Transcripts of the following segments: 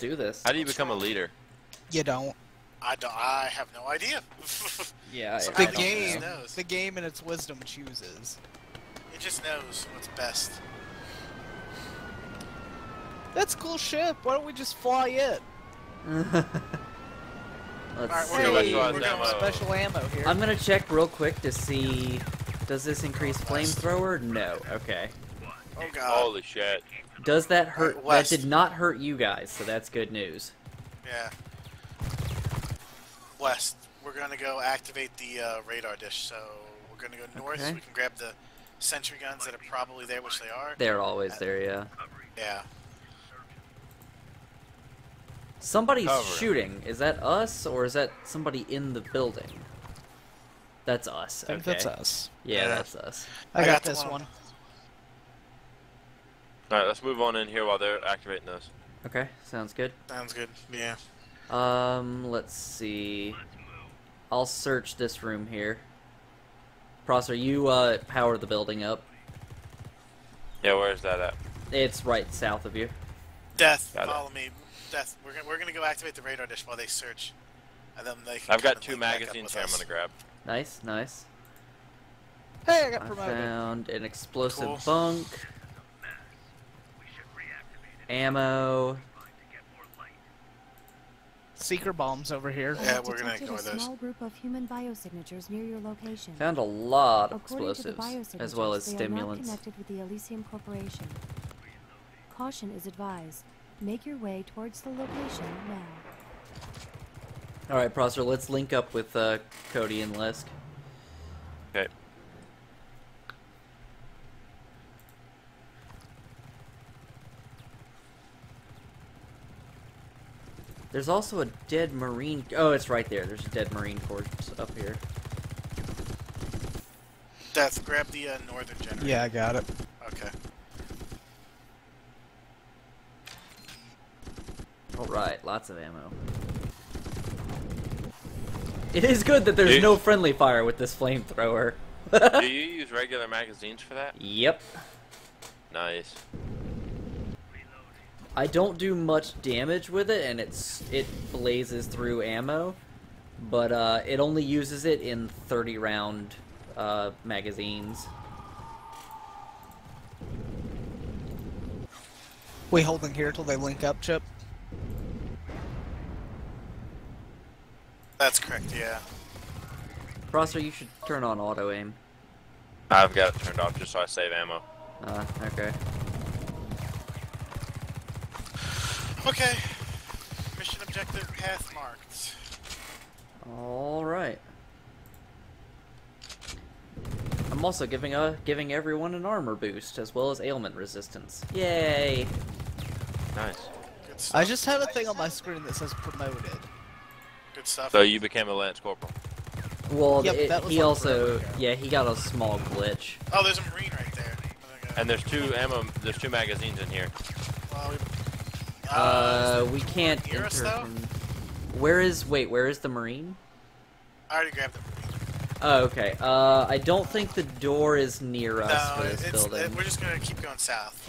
do this. How do you become a leader? You don't. I don't. I have no idea. Yeah, So The I I don't know. game, It knows. the game in its wisdom chooses. it just knows what's best. That's a cool ship. Why don't we just fly it? Let's Alright, we're see. going- we're we're going going special ammo here. I'm gonna check real quick to see. Does this increase flamethrower? No. Okay. Oh god. Holy shit. Does that hurt? Alright, that did not hurt you guys, so that's good news. Yeah. West. We're gonna go activate the uh, radar dish. So we're gonna go north. So we can grab the sentry guns that are probably there, which they are. They're always there, yeah. Yeah. Somebody's Cover. shooting. Is that us or is that somebody in the building? That's us. I think okay. that's us. Yeah, Yeah. that's us. I, I got, got this one. one. Alright, let's move on in here while they're activating those. Okay, sounds good. Sounds good. Yeah. Um, let's see. I'll search this room here. Prosser, you uh power the building up. Yeah, where's that at? It's right south of you. Death. Got it. follow me. Death. We're gonna, we're gonna go activate the radar dish while they search, and then they. Can I've got two link back up magazines here I'm gonna grab. Nice, nice. Hey, I got promoted. I found an explosive Cool. bunk. Ammo. Seeker bombs over here. Yeah, we're gonna detected ignore a those. small group of human biosignatures near your location. Found a lot of According explosives, as well as biosignatures, they are not stimulants. connected with the Elysium Corporation. Caution is advised. Make your way towards the location now. Alright, Prosser, let's link up with uh, Cody and Lisk. Okay. There's also a dead Marine. Oh, it's right there. There's a dead Marine corpse up here. Death. Grab the uh, northern generator. Yeah, I got it. Okay. Alright, lots of ammo. It is good that there's Dude. no friendly fire with this flamethrower. Do you use regular magazines for that? Yep. Nice. I don't do much damage with it, and it's it blazes through ammo, but uh, it only uses it in 30 round uh, magazines. We holding here till they link up, Chip. That's correct. Yeah. Prosser, you should turn on auto aim. I've got it turned off just so I save ammo. Uh, okay. Okay. Mission objective path marked. All right. I'm also giving a giving everyone an armor boost as well as ailment resistance. Yay! Nice. I just have a thing on my screen that says promoted. Good stuff. So you became a Lance Corporal. Well, Yep, it- he like also forever yeah he got a small glitch. Oh, there's a marine right there. I'm gonna go- And there's two ammo, there's two magazines in here. We- Uh, we can't enter. us. From... Where is wait? Where is the marine? I already grabbed the marine. Oh, okay. Uh, I don't think the door is near us no, for this it's, building. it- we're just gonna keep going south.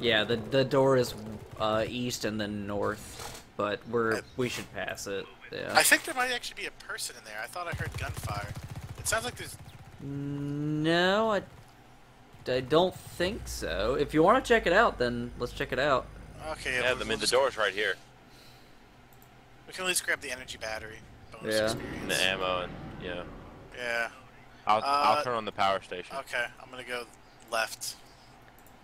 Yeah, the the door is uh, east and then north, but we're I- we should pass it. Yeah. I think there might actually be a person in there. I thought I heard gunfire. It sounds like there's. No, I, I don't think so. If you want to check it out, then let's check it out. Okay, Yeah, we'll- I mean we'll the door's right here. We can at least grab the energy battery. Bonus Yeah. experience. And the ammo and yeah. Yeah. I'll Uh, I'll turn on the power station. Okay, I'm gonna go left.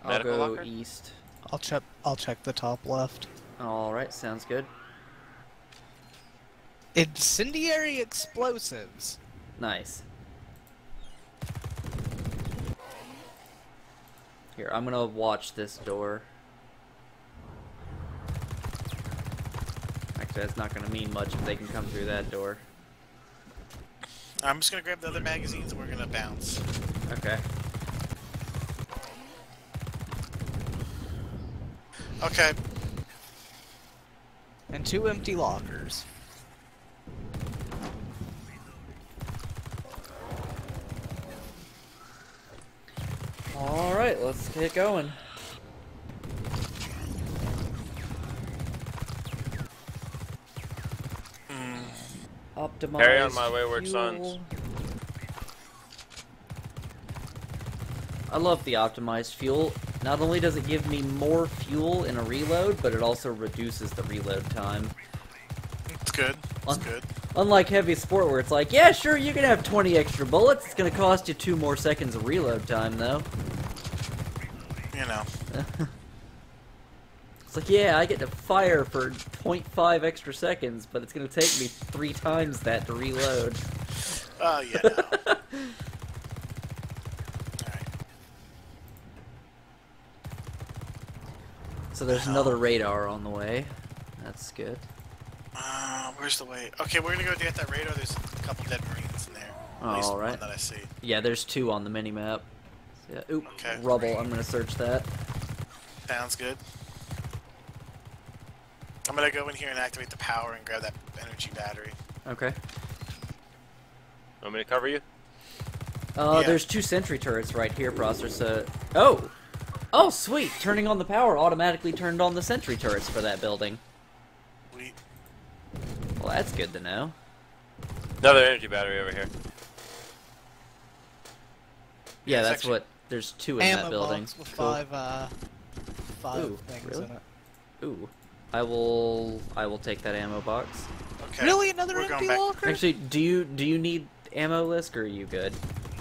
I'll Medical go locker? east. I'll check. I'll check the top left. All right, sounds good. Incendiary explosives. Nice. Here, I'm gonna watch this door. Actually, that's not gonna mean much if they can come through that door. I'm just gonna grab the other magazines and we're gonna bounce. Okay. Okay. And two empty lockers. Get going. Optimize. Carry on my wayward sons. I love the optimized fuel. Not only does it give me more fuel in a reload, but it also reduces the reload time. It's good. It's Un good. Unlike heavy sport where it's like, yeah, sure, you can have 20 extra bullets. It's going to cost you two more seconds of reload time, though. You know. It's like, yeah, I get to fire for 0.5 extra seconds, but it's gonna take me three times that to reload. Oh yeah. no. So there's another radar on the way. That's good. Uh, where's the way? Okay, we're gonna go get that radar. There's a couple dead marines in there. Least All right. that I see. Yeah, there's two on the minimap. Yeah. Oop. Okay. Rubble. I'm gonna search that. Sounds good. I'm gonna go in here and activate the power and grab that energy battery. Okay. Want me to cover you? Uh, Yeah. there's two sentry turrets right here, Prosser. So, oh, oh, sweet! Turning on the power automatically turned on the sentry turrets for that building. We Well, that's good to know. Another energy battery over here. Yeah, that's actually- what. There's two in Ammo that building. box with Cool. five, uh, five Ooh, things really? in it. Ooh, I will. I will take that ammo box. okay. Really, another We're empty locker? Actually, do you do you need ammo, Lisk, or are you good?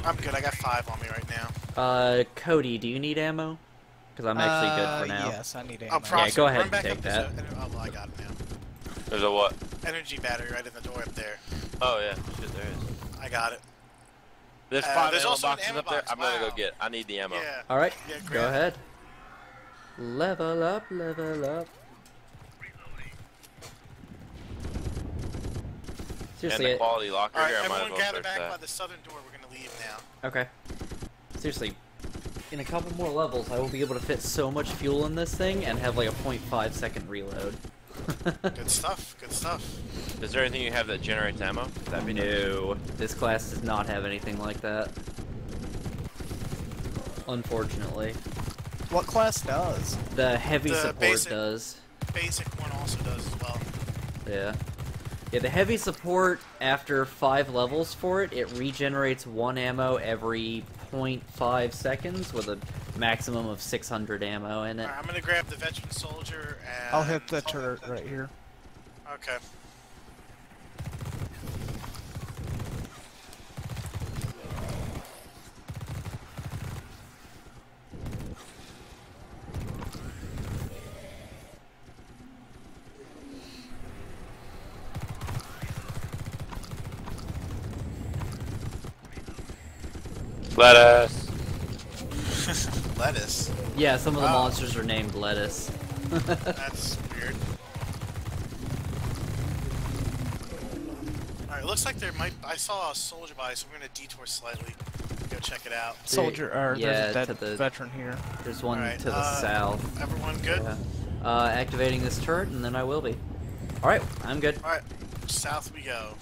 I'm good. I got five on me right now. Uh, Cody, do you need ammo? Because I'm actually Uh, good for now. Yes, I need ammo. Oh, Prosser, go ahead run and back take up that. uh, oh, well, I got it now. There's a what? Energy battery right in the door up there. Oh yeah, shit, there is. I got it. There's Uh, five there's ammo also boxes ammo up there. I'm gonna go get. I need the ammo. Yeah. All right, Yeah, go ahead. Level up, level up. And Seriously, the quality locker All right, here. I might everyone as well gather search back by the southern door. We're gonna leave now. okay. Seriously, in a couple more levels, I will be able to fit so much fuel in this thing and have like a 0.5 second reload. Good stuff. Good stuff. Is there anything you have that generates ammo? That'd be nice. No, this class does not have anything like that. Unfortunately, What class does? the heavy The support basic- does. Basic one also does as well. Yeah. Yeah, the heavy support, after five levels for it, it regenerates one ammo every 0.5 seconds with a maximum of 600 ammo in it. Alright, I'm gonna grab the veteran soldier and. I'll hit the turret right here. Okay. Let us. Lettuce. Yeah, some of the Wow. monsters are named lettuce. That's weird. Alright, looks like there might. I saw a soldier body, so we're gonna detour slightly. Go check it out. Soldier, or yeah, there's a dead the- veteran here. There's one Alright, to the uh, south. Everyone good? Yeah. Uh, activating this turret, and then I will be. Alright, I'm good. Alright, south we go.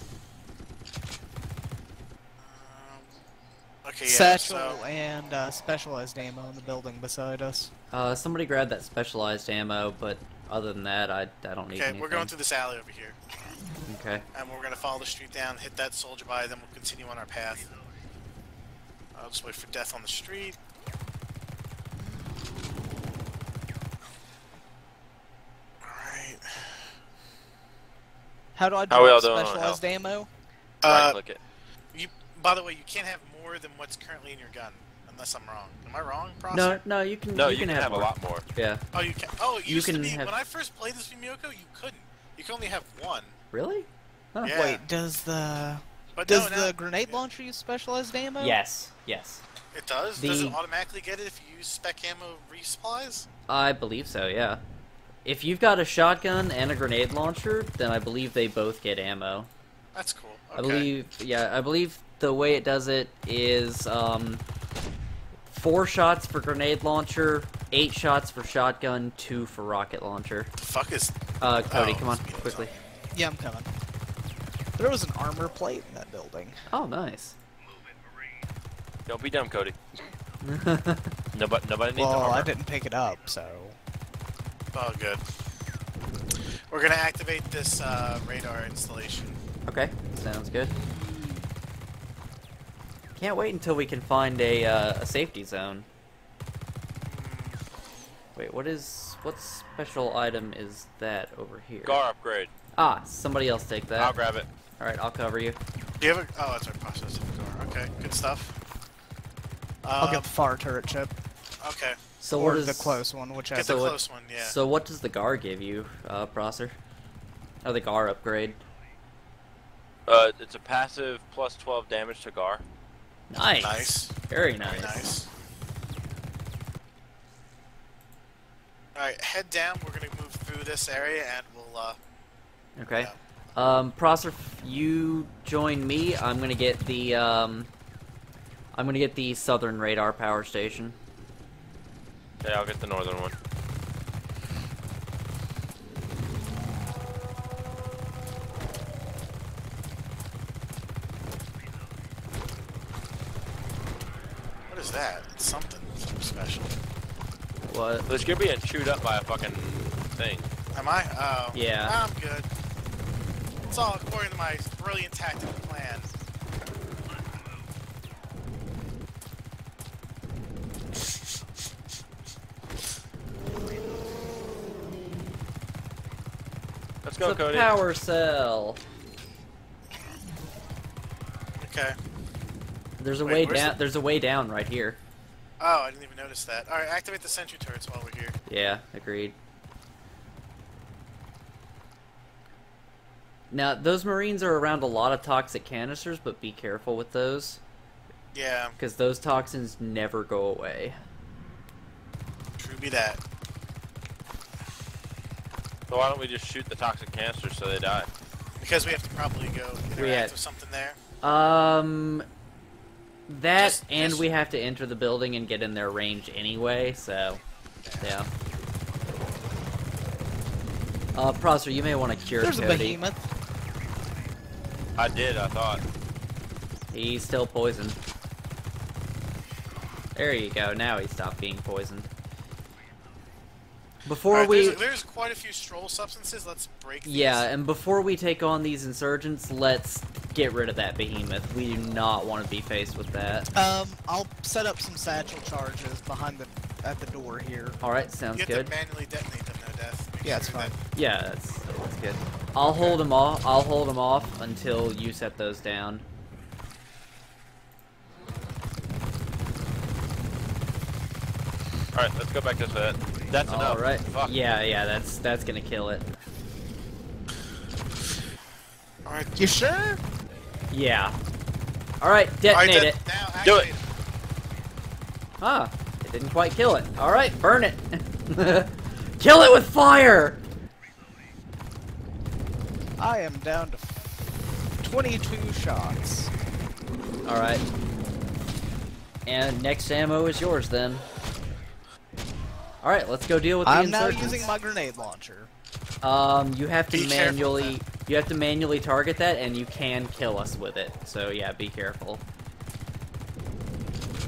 Satchel so. and uh, specialized ammo in the building beside us. Uh, somebody grab that specialized ammo, but other than that, I, I don't need Okay, anything. we're going through this alley over here. Okay. And we're gonna follow the street down, hit that soldier by, then we'll continue on our path. I'll just wait for death on the street. Alright. How do I How we all drop doing on specialized health? ammo? Right Uh, click it. you, by the way, you can't have more than what's currently in your gun, unless I'm wrong. Am I wrong, Prosser? No, no, you can. No, you, can, have, a lot more. Yeah. Oh, you can. Oh, it You used to can be have- when I first played this with Miyoko, you couldn't. You could only have one. Really? Huh. Yeah. Wait, does the But does no, now- the grenade launcher use specialized ammo? Yes. Yes. It does. Does The- it automatically get it if you use spec ammo resupplies? I believe so. Yeah. If you've got a shotgun and a grenade launcher, then I believe they both get ammo. That's cool. Okay. I believe, yeah, I believe the way it does it is um, four shots for grenade launcher, eight shots for shotgun, two for rocket launcher. The fuck is? Uh, Cody, Oh, come on, speed up quickly. Yeah, I'm coming. There was an armor plate in that building. Oh, nice. Don't be dumb, Cody. Nobody, nobody needs Well, armor. Well, I didn't pick it up, so Oh, good. We're gonna activate this uh, radar installation. Okay, sounds good. Can't wait until we can find a uh, a safety zone. Wait, what is what special item is that over here? Gar upgrade. Ah, somebody else take that. I'll grab it. All right, I'll cover you. Do you have a... Oh, that's our process of the. Okay, good stuff. I'll Um, get the far turret chip. Okay, So or what is the close one, get whichever. So the what- close one, yeah. So what does the Gar give you, uh, Prosser? Oh, the Gar upgrade. Uh, it's a passive plus 12 damage to Gar. Nice. Nice. Very nice. Very nice. Alright, head down. We're gonna move through this area and we'll, uh... Okay. Yeah. Um, Prosser, you join me. I'm gonna get the um, I'm gonna get the southern radar power station. Yeah, I'll get the northern one. What? This could be getting chewed up by a fucking thing. Am I? Oh. Yeah. I'm good. It's all according to my brilliant tactical plan. Let's go, it's a Cody. power cell. Okay. There's a Wait, way down. the- There's a way down right here. Oh, I didn't even notice that. Alright, activate the sentry turrets while we're here. Yeah, agreed. Now, those Marines are around a lot of toxic canisters, but be careful with those, Yeah, because those toxins never go away. true be that. So why don't we just shoot the toxic canisters so they die? Because we have to probably go interact had- with something there. Um, that Just- and just- we have to enter the building and get in their range anyway. So, yeah. Uh, Prosser, you may want to cure There's a behemoth. I did, I thought. He's still poisoned. There you go. Now he stopped being poisoned. Before Alright, we, there's, there's quite a few STROL substances. Let's break these. yeah, and before we take on these insurgents, let's get rid of that behemoth. We do not want to be faced with that. Um, I'll set up some satchel charges behind the at the door here. All right, sounds You have good. to manually detonate them, no death. Make Yeah, it's sure fine. that- Yeah, that's, that's good. I'll hold them off. I'll hold them off until you set those down. Alright, let's go back to way. That's enough. right. Fuck. Yeah, yeah. That's that's gonna kill it. Alright, You sure? Yeah. All right, alright, detonate de- it. now Do it. activate Ah, it didn't quite kill it. All right, burn it. kill it with fire. I am down to 22 shots. All right. And next ammo is yours then. All right, let's go deal with the I'm now using my grenade launcher. Um, you have to Be careful manually you have to manually target that, and you can kill us with it. So yeah, be careful.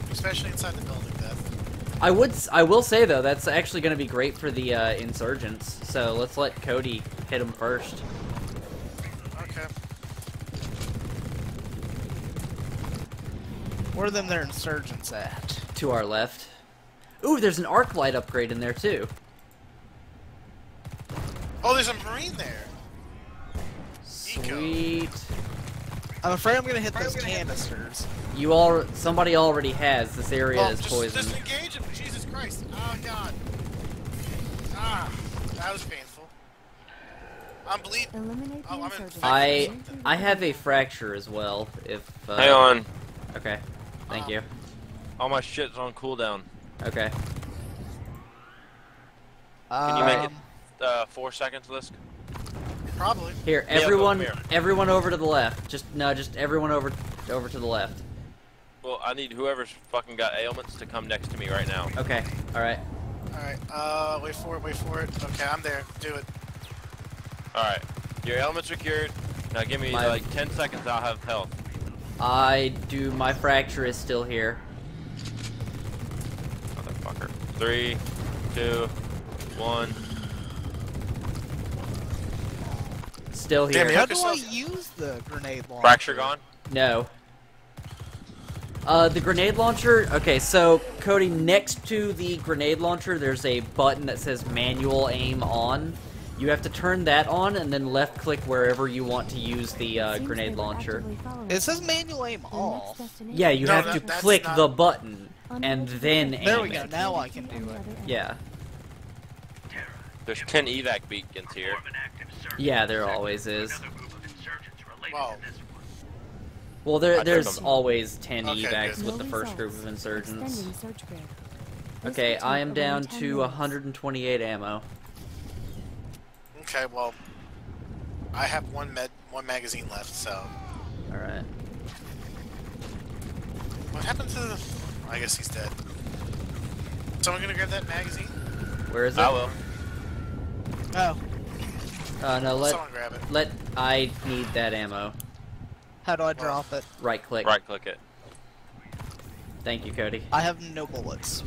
Especially inside the building, Death. I would I will say though that's actually going to be great for the uh, insurgents. So let's let Cody hit him first. Okay. Where are them their insurgents at? To our left. Ooh, there's an arc light upgrade in there too. Oh, there's a marine there. Eco. Sweet. I'm afraid I'm gonna hit those canisters. You all somebody already has. This area Well, is just poisoned. disengage him. Jesus Christ. Oh, God. Ah, that was painful. I'm bleeding. Eliminate Oh, I'm insurgents. I I have a fracture as well. If uh, Hang on. Okay. Thank Um, you. All my shit's on cooldown. Okay. Can you make it uh, four seconds, Lisk? Probably. Here, everyone, from here. everyone over to the left. Just no, just everyone over, over to the left. Well, I need whoever's fucking got ailments to come next to me right now. Okay. All right. Alright, uh, wait for it, wait for it. Okay, I'm there. Do it. Alright. Your ailments are cured. Now give me My- like 10 seconds, I'll have health. I do. My fracture is still here. Motherfucker. Three, two, one. Still here. it. How do I use the grenade launcher? Fracture gone. No. Uh, the grenade launcher. Okay, so Cody, next to the grenade launcher, there's a button that says manual aim on. You have to turn that on and then left click wherever you want to use the uh, grenade launcher. It says us. manual aim Their off. Yeah, you No, have that- to click not- the button and then detect aim There we go, it. now I can do the it. Yeah, There's 10 evac beacons here. yeah, there always is. Wow. Well, there, there's always 10 Okay, evacs good. with the first group of insurgents. Extending search grid. This Okay, I am down to 128 ammo. Okay, well, I have one med, one magazine left. So, Alright. what happened to? the... I guess he's dead. Someone gonna grab that magazine? Where is it? I will. Oh, Uh, no, let, Someone grab it. let, I need that ammo. how do I drop it? Right click. Right click it. Thank you, Cody. I have no bullets.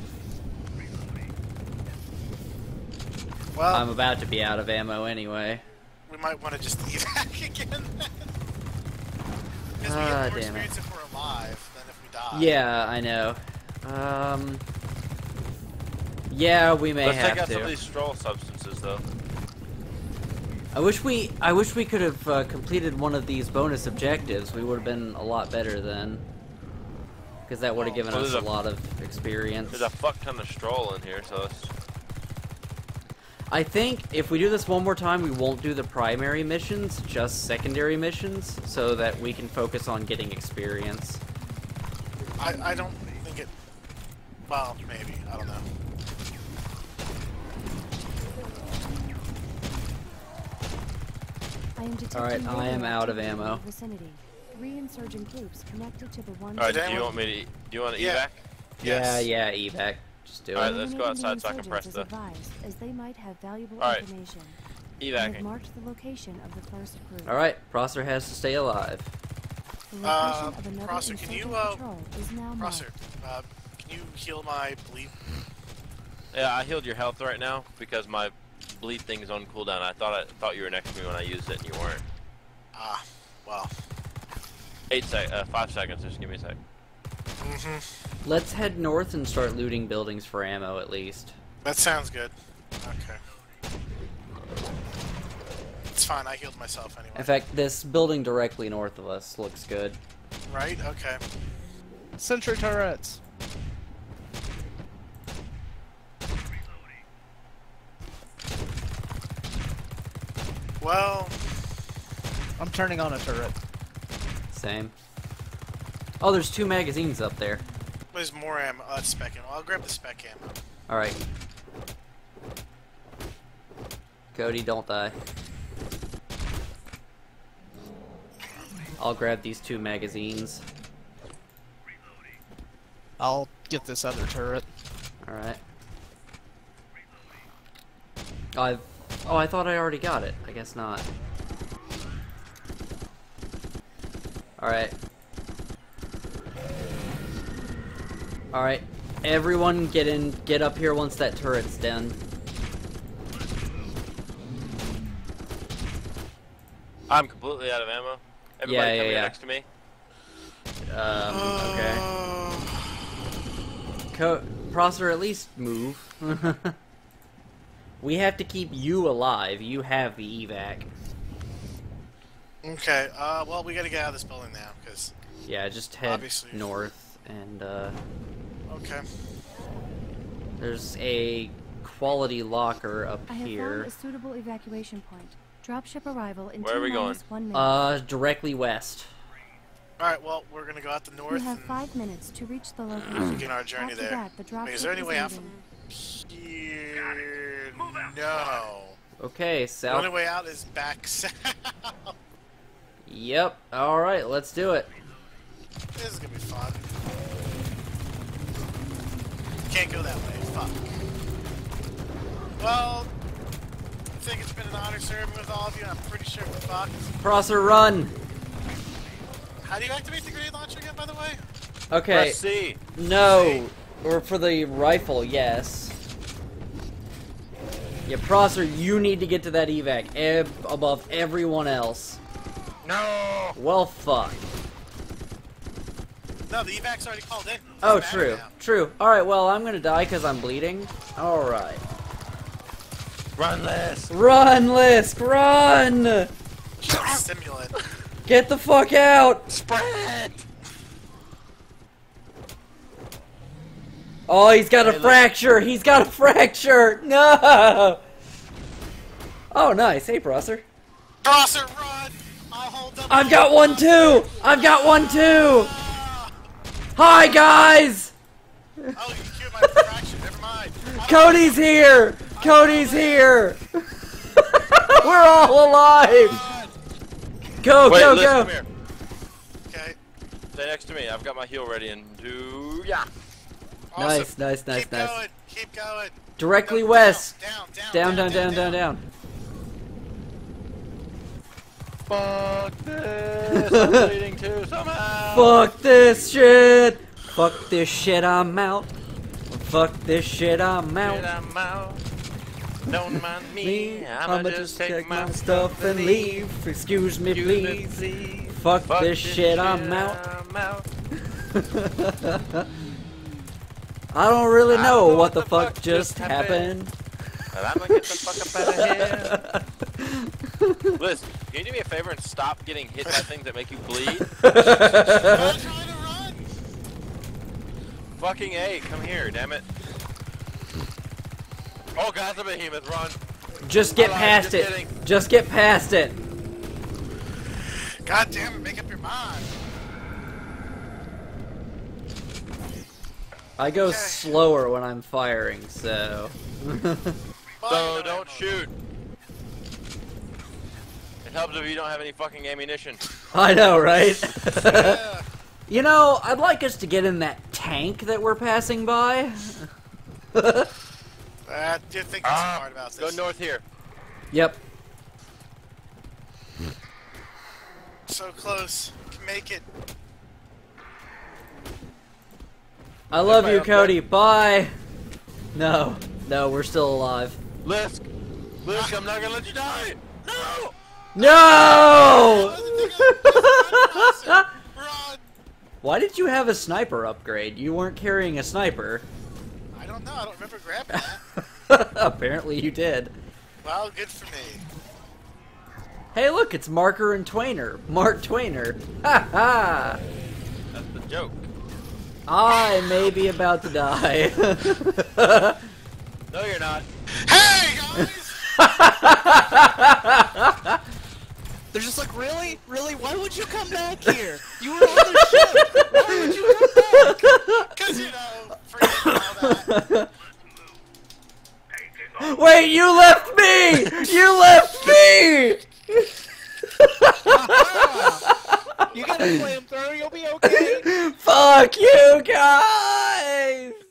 Well, I'm about to be out of ammo anyway. we might want to just evac again. Because we Ah, get more damn it. experience if we're alive than if we die. Yeah, I know. Um. Yeah, we may Let's take have out some of these STROL substances, though. I wish we, I wish we could have uh, completed one of these bonus objectives. We would have been a lot better then. Because that would have given well, us a a- lot of experience. There's a fuck ton of STROL in here, so let's... I think if we do this one more time, we won't do the primary missions, just secondary missions, so that we can focus on getting experience. I, I don't think it. Well, maybe. I don't know. I am detecting Alright, I am out of radioactivity in the ammo. Vicinity. Three insurgent groups connected to the one. Alright, do you want me to... Do you want to Yeah. evac? Yeah, yeah, evac. Just do Alright, it. let's go outside so I can insurgents press the- as they might have valuable Alright. information. I have marked the location of the first group. Alright, Prosser has to stay alive. Uh, Prosser, can you, uh, is now Prosser, uh, can you heal my bleed? Yeah, I healed your health right now because my bleed thing is on cooldown. I thought I thought you were next to me when I used it, and you weren't. Ah, well. Eight sec, uh, five seconds. Just give me a sec. Mm-hmm. Let's head north and start looting buildings for ammo at least. That sounds good. Okay. It's fine. I healed myself anyway. In fact, this building directly north of us looks good. Right? Okay. Sentry turrets. Well, I'm turning on a turret. Same. Oh, there's two magazines up there. there's more ammo. Uh, spec ammo. I'll grab the spec ammo. Alright. Cody, don't die. I'll grab these two magazines. I'll get this other turret. Alright. I've... Oh, I thought I already got it. I guess not. Alright. Alright. Everyone get in, get up here once that turret's done. I'm completely out of ammo. Everybody Yeah, come yeah, here yeah. next to me. Um, okay. Co Prosser, at least move. we have to keep you alive. You have the evac. okay. Uh, well, we gotta get out of this building now, because. Yeah, just head Obviously. north and uh, Okay. there's a quality locker up I have here. found a suitable evacuation point. Dropship arrival in Where are we going? minus one minute. Uh, directly west. Alright, well, we're gonna go out the north We have five minutes to reach the location. begin our journey After there. that, the dropship Wait, is there any is way out leaving. from here? No. Okay, The only way out is back south. Yep. All right, let's do it. this is gonna be fun. Can't go that way. Fuck. Well, I think it's been an honor serving with all of you. I'm pretty sure we're fucked. Prosser, run. How do you activate the grenade launcher again, by the way? Okay. Press C. No. Or for the rifle, yes. Yeah, Prosser, you need to get to that evac eb- above everyone else. No! Well, fuck. No, the evac's already called in. Oh, true, now. true. Alright, well, I'm gonna die because I'm bleeding. Alright. Run this! Run, Lisk, run! Stimulant. Get the fuck out! Sprint! Oh, he's got a Hey, look. fracture! He's got a fracture! No! Oh, nice. Hey, Prosser. Crosser, run! I'll hold up. I've got one too! I've got one too! Hi, guys! Oh, you cured my fraction. Never mind. I don't- Cody's here! Cody's here! We're all alive! Run. Go, Wait, go, Liz, go! come here. Okay. Stay next to me. I've got my heal ready and do yeah. Awesome. Nice, nice, nice, Keep nice. going. Keep going. Directly Down, west. Down, down, Down, down, down, down, down. Fuck this! I'm bleeding too somehow. Fuck this shit! Fuck this shit, I'm out. Fuck this shit, I'm Shit, out. I'm out. Don't mind me. Me, I'ma, I'ma just take my stuff and leave. Excuse me, Excuse me, please. please. Fuck, Fuck this shit, I'm out. I'm out. I don't really know don't know what the fuck, just just happened. happened. But I'm gonna get the fuck up out of here. Liz, can you do me a favor and stop getting hit by things that make you bleed? I'm trying to run. Fucking A, come here, damn it. Oh god, it's a behemoth, run. Just get I lied, past just it. kidding. Just get past it. God damn it, make up your mind. I go Okay. slower when I'm firing, so. So don't shoot. It helps if you don't have any fucking ammunition. I know, right? Yeah. you know, I'd like us to get in that tank that we're passing by. I did think too Ah, hard about go north here. yep. So close. Can make it. I love Everybody you, up Cody. Bye. No, no, we're still alive. Lisk! Lisk, I'm not gonna let you die! No! No! Why did you have a sniper upgrade? You weren't carrying a sniper. I don't know. I don't remember grabbing that. Apparently you did. well, good for me. Hey, look, it's Marker and Twainer. Mark Twainer. Ha ha! That's the joke. I may be about to die. No, you're not. Hey guys! They're just like, really? Really? Why would you come back here? You were on the ship. Why would you come back? Cause you know, all that. Wait, you left me! You left me! You got a flamethrower, you'll be okay. Fuck you guys!